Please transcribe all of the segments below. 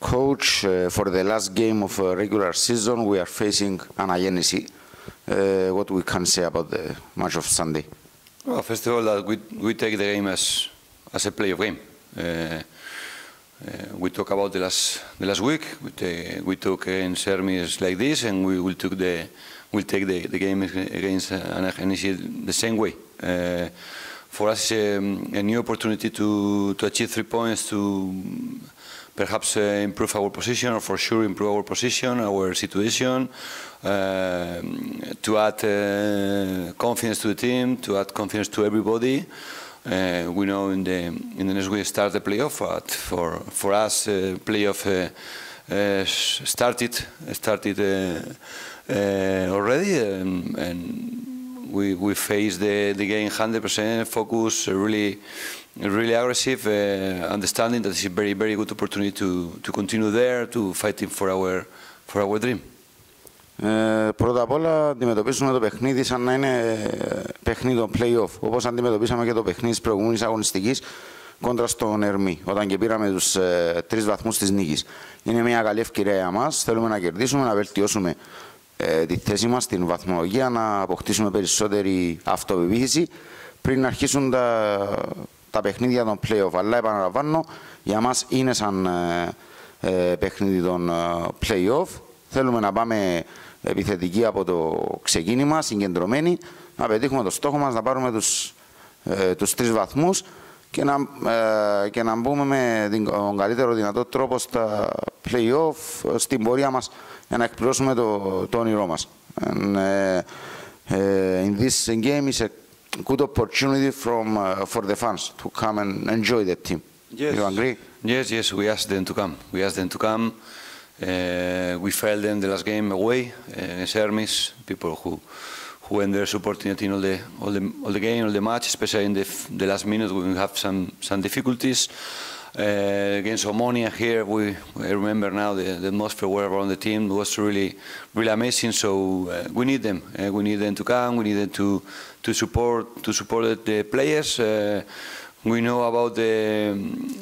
Coach, uh, for the last game of uh, regular season, we are facing Anagenisi. Uh, what we can say about the match of Sunday? Well, first of all, that we, we take the game as, as a playoff game. Uh, uh, we talk about the last the last week. We, take, we took against Hermes like this, and we will took the we'll take the, the game against Anagenisi the same way. Uh, for us, a, a, new opportunity to, to achieve three points to perhaps uh, improve our position, or for sure improve our position, our situation, uh, to add uh, confidence to the team, to add confidence to everybody. Uh, we know in the in the next week start the playoff, but for for us, uh, playoff uh, started started already, um, and we we face the the game 100% focus, really really aggressive, uh, understanding that it's a very, very good opportunity to, to continue there, to fighting for our, for our dream. Ε, πρώτα απ' όλα αντιμετωπίσουμε το παιχνίδι σαν να είναι παιχνίδι το play-off, όπως αντιμετωπίσαμε και το παιχνίδι της προηγούμενης αγωνιστικής κόντρα στον Ερμή, όταν και πήραμε τους ε, τρεις βαθμούς της νίκης. Είναι μια καλή ευκαιρία για μας, θέλουμε να κερδίσουμε, να βελτιώσουμε ε, τη θέση μας στην βαθμολογία, να αποκτήσουμε περισσότερη αυτοπεποίθηση πριν αρχίσουν τα, τα παιχνίδια των play-off. Αλλά επαναλαμβάνω, για μας είναι σαν ε, ε, παιχνίδι των ε, play-off. Θέλουμε να πάμε επιθετικοί από το ξεκίνημα, συγκεντρωμένοι, να πετύχουμε το στόχο μας, να πάρουμε τους, ε, τους τρεις βαθμούς και να, ε, και να μπούμε με τον καλύτερο δυνατό τρόπο στα play-off, στην πορεία μας, για να εκπληρώσουμε το, το όνειρό μας. And, uh, uh, in this game is a good opportunity from, uh, for the fans to come and enjoy the team. Yes. You agree? Yes, yes, we asked them to come. We asked them to come. Uh, we failed them the last game away uh, against Hermes, people who who went there supporting team all the all the all the game, all the match, especially in the the last minute when we have some some difficulties. Uh, against Omonia here, we I remember now the, the atmosphere around the team was really really amazing. So uh, we need them. Uh, we need them to come. We need them to to support to support the players. Uh, we know about the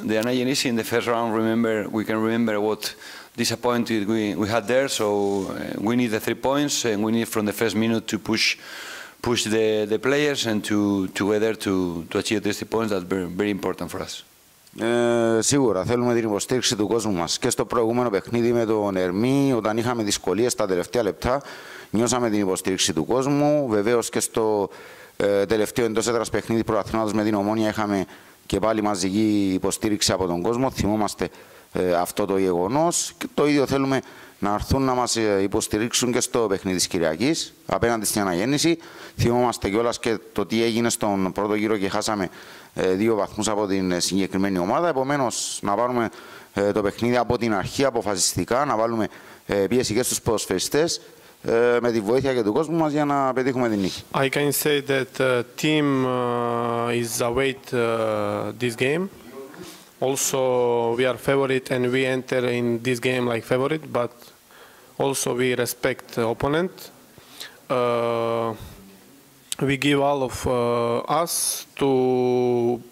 the in the first round. Remember, we can remember what disappointed we, we had there. So uh, we need the three points, and we need from the first minute to push push the, the players and to together to, to achieve these three points. That's very, very important for us. Ε, σίγουρα θέλουμε την υποστήριξη του κόσμου μας. Και στο προηγούμενο παιχνίδι με τον Ερμή, όταν είχαμε δυσκολίες στα τελευταία λεπτά, νιώσαμε την υποστήριξη του κόσμου. Βεβαίως και στο ε, τελευταίο εντός έδρας παιχνίδι προαθλήματο με την Ομόνια είχαμε και πάλι μαζική υποστήριξη από τον κόσμο. Θυμόμαστε ε, αυτό το γεγονός. Το ίδιο θέλουμε να έρθουν να μας ε, υποστηρίξουν και στο παιχνίδι της Κυριακής απέναντι στην αναγέννηση. Θυμόμαστε κιόλας και το τι έγινε στον πρώτο γύρο και χάσαμε ε, δύο βαθμούς από την συγκεκριμένη ομάδα. Επομένως, να πάρουμε ε, το παιχνίδι από την αρχή αποφασιστικά, να βάλουμε πίεση και στους ποδοσφαιριστές με τη βοήθεια και του κόσμου μας για να πετύχουμε την νίκη. I can say that uh, team uh, is await uh, this game. Also, we are favorite and we enter in this game like favorite, but also we respect the opponent. Uh, we give all of uh, us to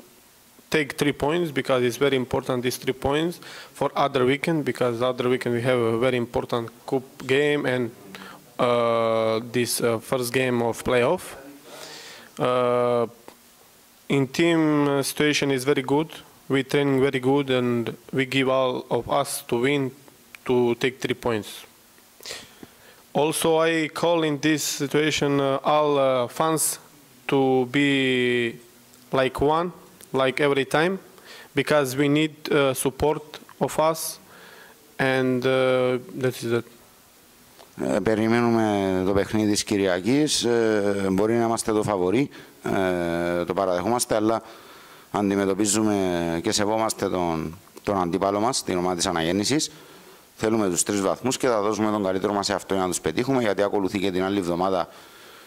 take three points because it's very important these three points for other weekend because other weekend we have a very important cup game and uh, this uh, first game of playoff. Uh, in team situation is very good We training very good and we give all of us to win to take three points. Also, I call in this situation uh, all uh, fans to be like one, like every time, because we need uh, support of us, and that is it. Ε, περιμένουμε το παιχνίδι της Κυριακής. Ε, μπορεί να είμαστε το φαβορή, ε, το παραδεχόμαστε, αλλά αντιμετωπίζουμε και σεβόμαστε τον, τον αντίπαλο μας, την ομάδα της αναγέννησης. Θέλουμε τους τρεις βαθμούς και θα δώσουμε τον καλύτερο μας σε αυτό για να τους πετύχουμε, γιατί ακολουθεί και την άλλη εβδομάδα,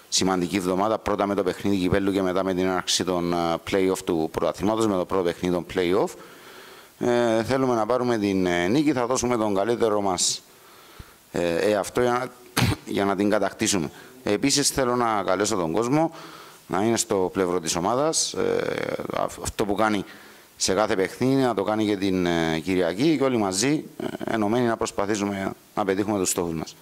σημαντική εβδομάδα, πρώτα με το παιχνίδι κυπέλου και μετά με την έναρξη των play-off του πρωταθλήματος, με το πρώτο παιχνίδι των play-off. Ε, θέλουμε να πάρουμε την νίκη, θα δώσουμε τον καλύτερο μας ε, ε, αυτό για να, για να την κατακτήσουμε. Επίσης θέλω να καλέσω τον κόσμο να είναι στο πλευρό της ομάδας. Ε, αυτό που κάνει σε κάθε παιχνίδι, να το κάνει και την ε, Κυριακή και όλοι μαζί ε, ενωμένοι να προσπαθήσουμε να πετύχουμε τους στόχους μας.